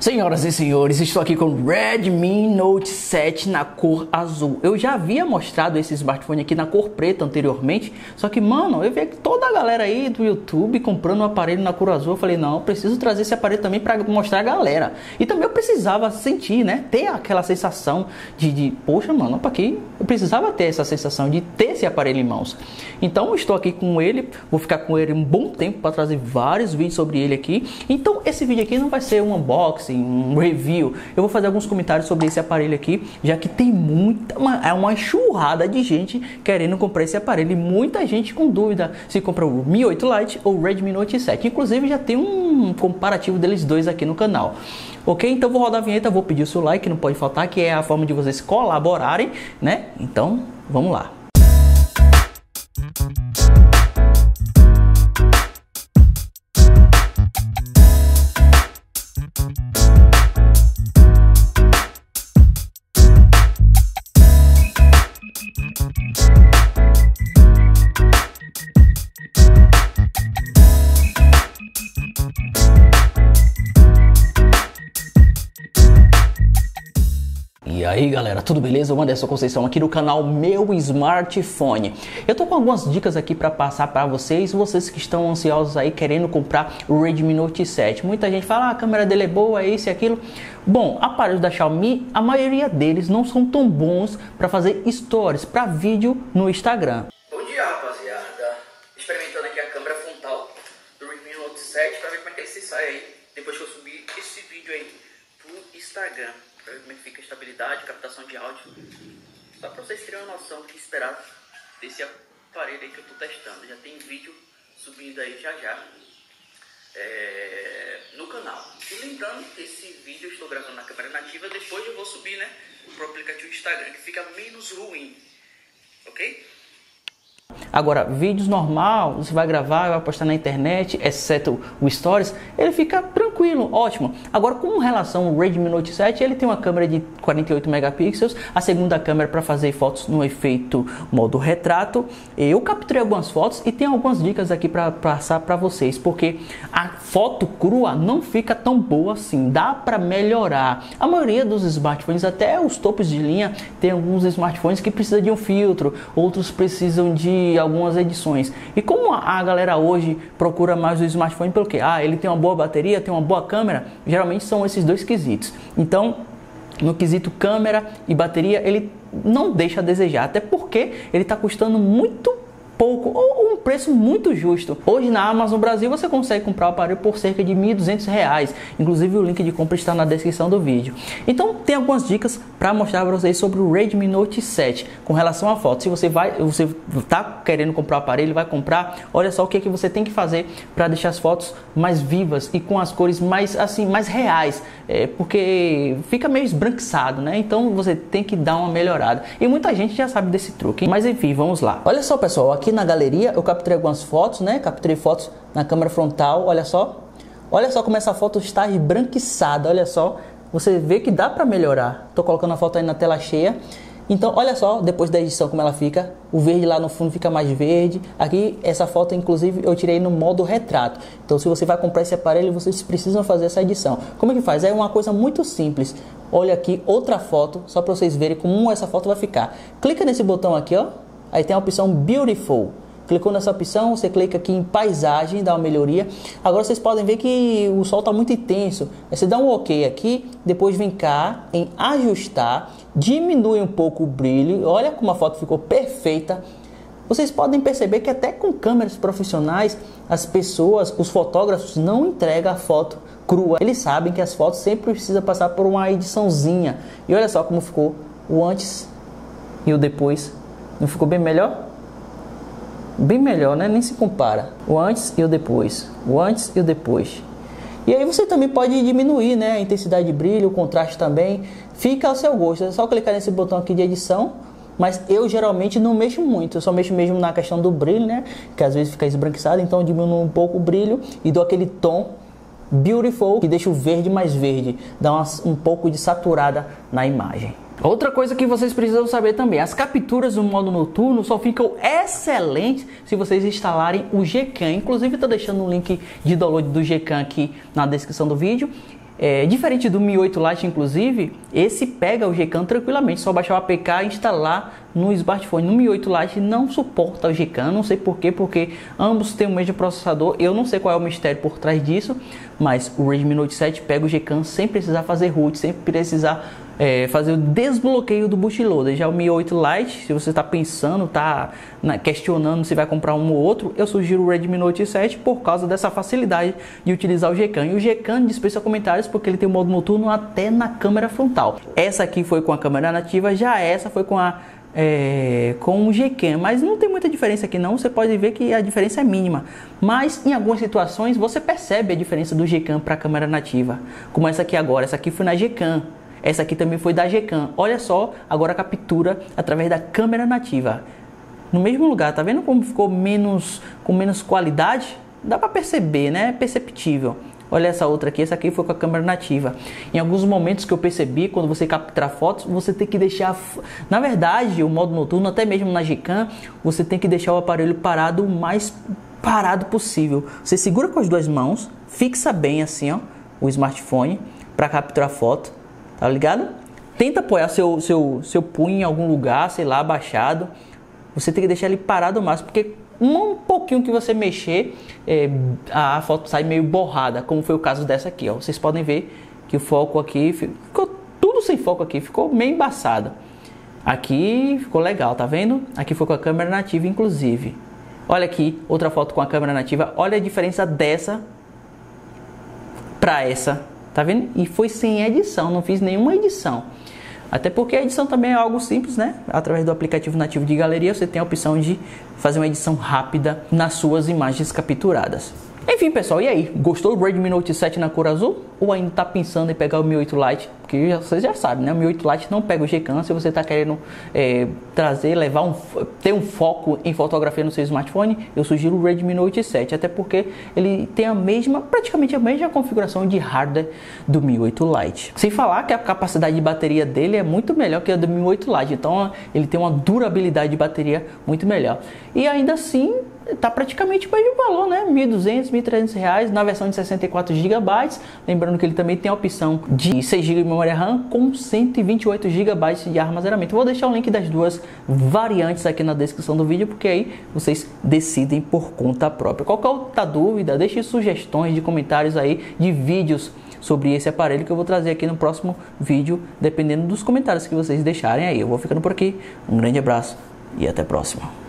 Senhoras e senhores, estou aqui com o Redmi Note 7 na cor azul. Eu já havia mostrado esse smartphone aqui na cor preta anteriormente, só que, mano, eu vi toda a galera aí do YouTube comprando um aparelho na cor azul. Eu falei, não, eu preciso trazer esse aparelho também para mostrar a galera. E também eu precisava sentir, né, ter aquela sensação de, de poxa, mano, para aqui eu precisava ter essa sensação de ter esse aparelho em mãos. Então, estou aqui com ele, vou ficar com ele um bom tempo para trazer vários vídeos sobre ele aqui. Então, esse vídeo aqui não vai ser um unboxing unboxing, um review. Eu vou fazer alguns comentários sobre esse aparelho aqui, já que tem muita, uma, é uma enxurrada de gente querendo comprar esse aparelho e muita gente com dúvida se compra o Mi 8 Lite ou o Redmi Note 7. Inclusive já tem um comparativo deles dois aqui no canal. Ok? Então vou rodar a vinheta, vou pedir o seu like, não pode faltar, que é a forma de vocês colaborarem, né? Então, vamos lá. E aí galera, tudo beleza? Eu Anderson Conceição aqui no canal Meu Smartphone. Eu tô com algumas dicas aqui para passar para vocês, vocês que estão ansiosos aí querendo comprar o Redmi Note 7. Muita gente fala, ah, a câmera dele é boa, é isso e aquilo. Bom, aparelhos da Xiaomi, a maioria deles não são tão bons para fazer stories, para vídeo no Instagram. Bom dia rapaziada, experimentando aqui a câmera frontal do Redmi Note 7 para ver como é que ele se sai aí, depois que eu subir esse vídeo aí pro Instagram como fica a estabilidade, captação de áudio. Só para vocês terem uma noção do que esperar desse aparelho aí que eu estou testando. Já tem vídeo subindo aí já já é, no canal. E lembrando esse vídeo eu estou gravando na câmera nativa, depois eu vou subir né, para o aplicativo Instagram, que fica menos ruim. Ok? Agora, vídeos normal, você vai gravar, vai postar na internet, exceto o Stories, ele fica tranquilo, ótimo. Agora, com relação ao Redmi Note 7, ele tem uma câmera de 48 megapixels, a segunda câmera para fazer fotos no efeito modo retrato. Eu capturei algumas fotos e tem algumas dicas aqui para passar para vocês, porque a foto crua não fica tão boa assim, dá para melhorar. A maioria dos smartphones, até os topos de linha, tem alguns smartphones que precisam de um filtro, outros precisam de algumas edições. E como a galera hoje procura mais o smartphone pelo? Ah, ele tem uma boa bateria, tem uma boa câmera, geralmente são esses dois quesitos. Então, no quesito câmera e bateria, ele não deixa a desejar, até porque ele está custando muito pouco ou um preço muito justo. Hoje na Amazon Brasil você consegue comprar o aparelho por cerca de R$ 1.200. Inclusive o link de compra está na descrição do vídeo. Então tem algumas dicas para mostrar para vocês sobre o Redmi Note 7 com relação à foto. Se você vai, você está querendo comprar o aparelho, vai comprar, olha só o que é que você tem que fazer para deixar as fotos mais vivas e com as cores mais assim mais reais, é, porque fica meio esbranquiçado, né? Então você tem que dar uma melhorada. E muita gente já sabe desse truque. Mas enfim, vamos lá. Olha só, pessoal, aqui aqui na galeria eu capturei algumas fotos, né? Capturei fotos na câmera frontal, olha só. Olha só como essa foto está esbranquiçada, olha só. Você vê que dá para melhorar. Tô colocando a foto aí na tela cheia. Então, olha só, depois da edição como ela fica. O verde lá no fundo fica mais verde. Aqui, essa foto, inclusive, eu tirei no modo retrato. Então, se você vai comprar esse aparelho, vocês precisam fazer essa edição. Como é que faz? É uma coisa muito simples. Olha aqui, outra foto, só para vocês verem como essa foto vai ficar. Clica nesse botão aqui, ó. Aí tem a opção Beautiful. Clicou nessa opção, você clica aqui em paisagem, dá uma melhoria. Agora vocês podem ver que o sol está muito intenso. Você dá um OK aqui, depois vem cá em ajustar, diminui um pouco o brilho. Olha como a foto ficou perfeita. Vocês podem perceber que até com câmeras profissionais, as pessoas, os fotógrafos não entregam a foto crua. Eles sabem que as fotos sempre precisam passar por uma ediçãozinha. E olha só como ficou o antes e o depois não ficou bem melhor? Bem melhor, né? Nem se compara. O antes e o depois. O antes e o depois. E aí você também pode diminuir né, a intensidade de brilho, o contraste também. Fica ao seu gosto. É só clicar nesse botão aqui de edição. Mas eu geralmente não mexo muito. Eu só mexo mesmo na questão do brilho, né? Que às vezes fica esbranquiçado. Então eu diminuo um pouco o brilho e dou aquele tom beautiful que deixa o verde mais verde. Dá uma, um pouco de saturada na imagem. Outra coisa que vocês precisam saber também, as capturas do modo noturno só ficam excelentes se vocês instalarem o Gcam. Inclusive estou deixando um link de download do Gcam aqui na descrição do vídeo. É, diferente do Mi 8 Lite, inclusive, esse pega o Gcam tranquilamente, só baixar o APK e instalar no smartphone. No Mi 8 Lite não suporta o Gcam, não sei porquê, porque ambos têm o mesmo processador. Eu não sei qual é o mistério por trás disso, mas o Redmi Note 7 pega o Gcam sem precisar fazer root, sem precisar é, fazer o desbloqueio do bootloader. Já o Mi 8 Lite, se você está pensando, está questionando se vai comprar um ou outro, eu sugiro o Redmi Note 7 por causa dessa facilidade de utilizar o Gcam. E o Gcam dispensa comentários porque ele tem o modo noturno até na câmera frontal. Essa aqui foi com a câmera nativa, já essa foi com a é, com o Gcam, mas não tem muita diferença aqui não, você pode ver que a diferença é mínima, mas em algumas situações você percebe a diferença do Gcam para a câmera nativa, como essa aqui agora, essa aqui foi na Gcam, essa aqui também foi da Gcam. Olha só, agora a captura através da câmera nativa. No mesmo lugar, tá vendo como ficou menos com menos qualidade? Dá para perceber, né? É perceptível. Olha essa outra aqui, essa aqui foi com a câmera nativa. Em alguns momentos que eu percebi, quando você captura fotos, você tem que deixar. Na verdade, o modo noturno, até mesmo na Gcam, você tem que deixar o aparelho parado o mais parado possível. Você segura com as duas mãos, fixa bem assim, ó, o smartphone para capturar foto tá ligado? Tenta apoiar seu, seu, seu punho em algum lugar, sei lá, abaixado. Você tem que deixar ele parado máximo, porque um pouquinho que você mexer, é, a foto sai meio borrada, como foi o caso dessa aqui. Ó. Vocês podem ver que o foco aqui ficou tudo sem foco aqui, ficou meio embaçado. Aqui ficou legal, tá vendo? Aqui foi com a câmera nativa, inclusive. Olha aqui, outra foto com a câmera nativa. Olha a diferença dessa para essa Tá vendo? E foi sem edição, não fiz nenhuma edição. Até porque a edição também é algo simples, né? Através do aplicativo nativo de galeria você tem a opção de fazer uma edição rápida nas suas imagens capturadas. Enfim, pessoal, e aí? Gostou do Redmi Note 7 na cor azul? Ou ainda está pensando em pegar o Mi 8 Lite? Porque vocês já sabem, né? O Mi 8 Lite não pega o Gcam se você está querendo é, trazer, levar um, ter um foco em fotografia no seu smartphone. Eu sugiro o Redmi Note 7, até porque ele tem a mesma, praticamente a mesma configuração de hardware do Mi 8 Lite. Sem falar que a capacidade de bateria dele é muito melhor que a do Mi 8 Lite, então ele tem uma durabilidade de bateria muito melhor. E ainda assim, tá praticamente o mesmo valor, né? 1.200, 1.300 reais na versão de 64 GB. Lembrando que ele também tem a opção de 6 GB de memória RAM com 128 GB de armazenamento. Vou deixar o link das duas variantes aqui na descrição do vídeo, porque aí vocês decidem por conta própria. Qualquer outra dúvida, deixe sugestões de comentários aí de vídeos sobre esse aparelho que eu vou trazer aqui no próximo vídeo, dependendo dos comentários que vocês deixarem aí. Eu vou ficando por aqui. Um grande abraço e até a próxima.